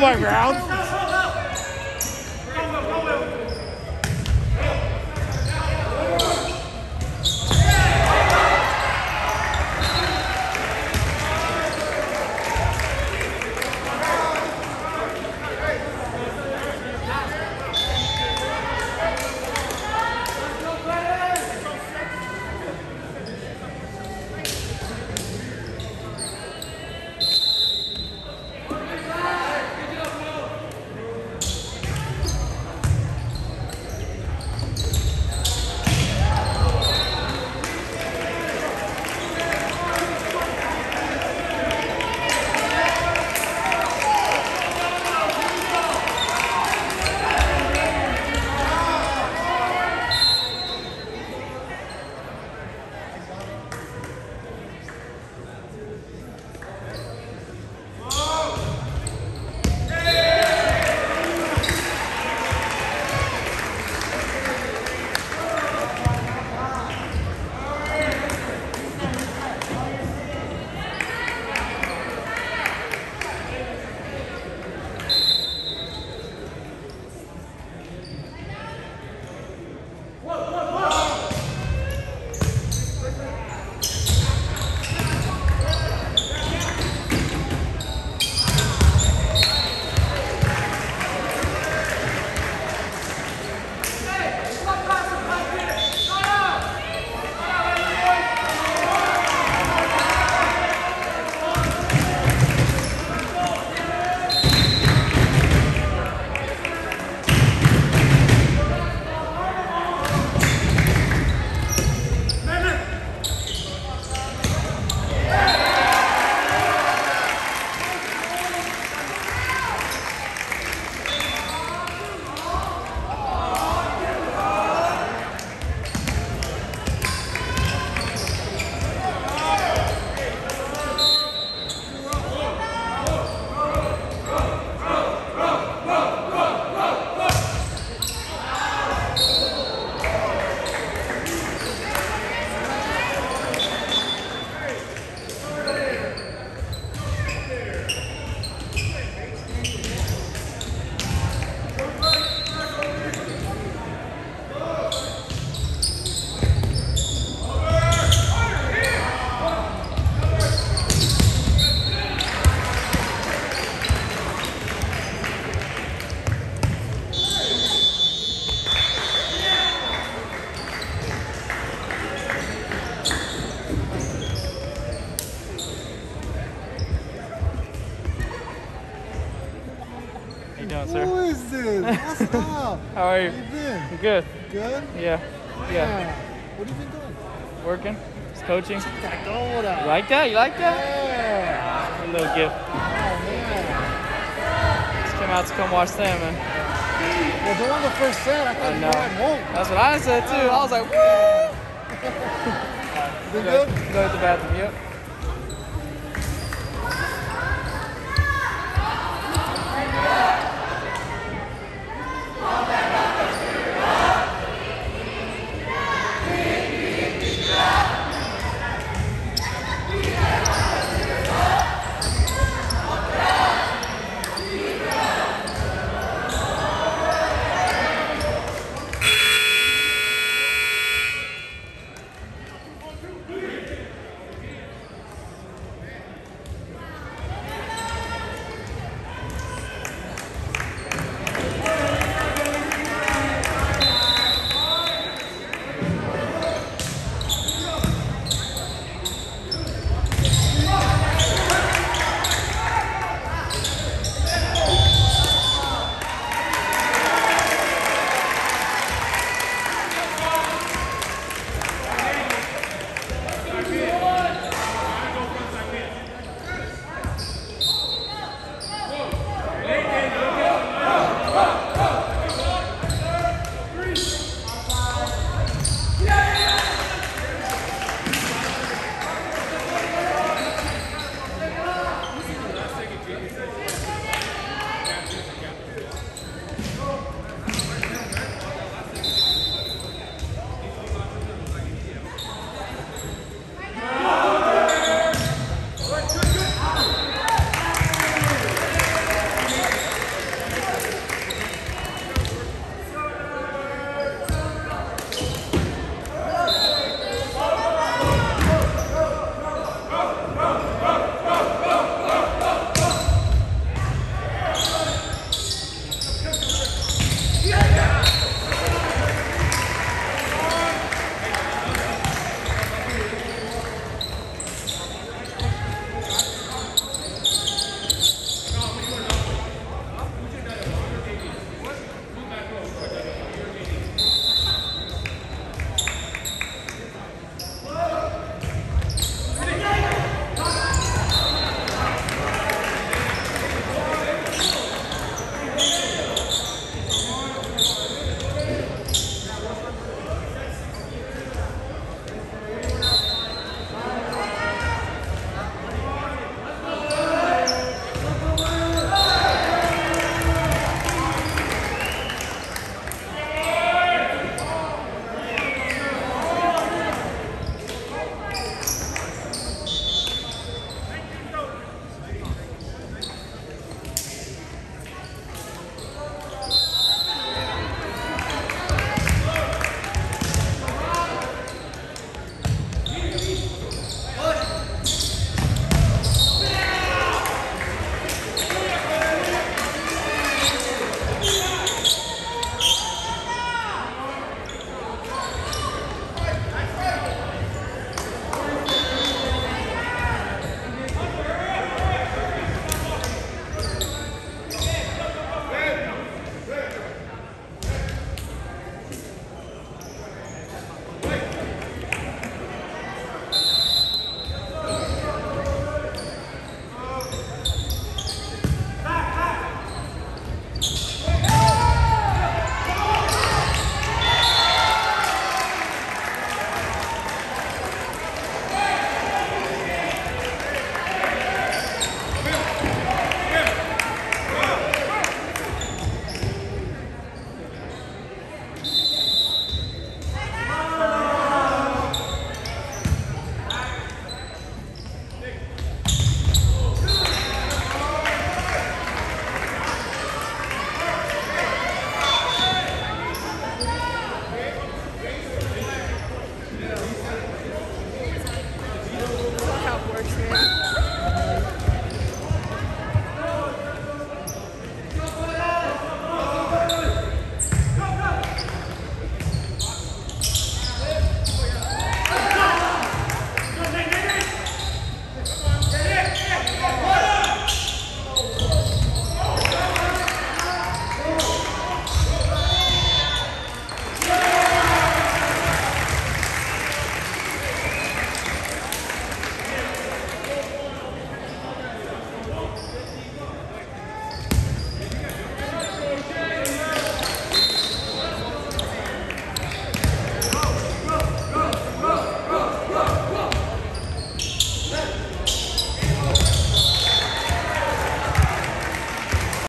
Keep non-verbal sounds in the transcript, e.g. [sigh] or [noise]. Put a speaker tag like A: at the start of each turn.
A: my
B: rounds.
C: Up?
B: How are
C: How
B: you?
C: been?
B: You good?
C: Good?
B: Yeah. Yeah.
C: What have you been doing?
B: Working. Just coaching. You like that? You like that?
C: Yeah.
B: A little gift.
C: Oh, man.
B: Just came out to come watch them, man.
C: Well, won the first set. I thought
B: I
C: you were at home.
B: That's what I said too. I was like, [laughs] woo!
C: Good?
B: go to the bathroom. Yep.